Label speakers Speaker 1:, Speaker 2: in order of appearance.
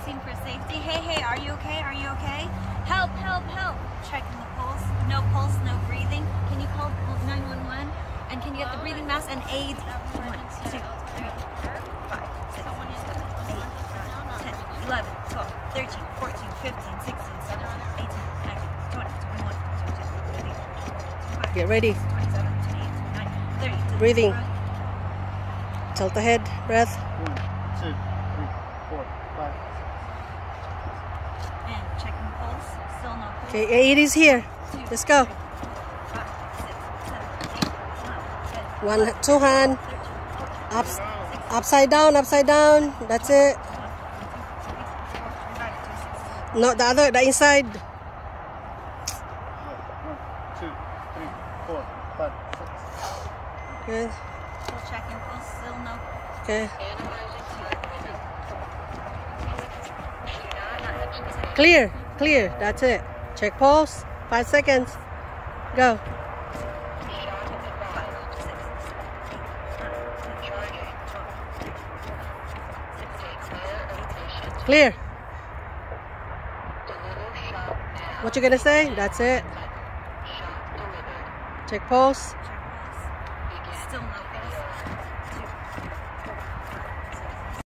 Speaker 1: for safety. Hey, hey, are you okay? Are you okay? Help, help, help. Checking the pulse. No pulse, no breathing. Can you call 911? And can you get the breathing mask and AED? One, two, three, four, five, six, seven, eight, nine, 10, 11, 12, 13, 14, 15, 16, 17, 18, 19, 20, 21, 22, 23, 25, Get ready. 27, 28, 29, 30. Breathing. Tilt the head. Breath. One, two, three, four, five. Okay, AED is here. Let's go. One, two hand. Ups, upside down, upside down. That's it. Not the other, the inside. Still no. Okay. Clear clear. That's it. Check pulse. Five seconds. Go. Clear. What you gonna say? That's it. Check pulse. Still no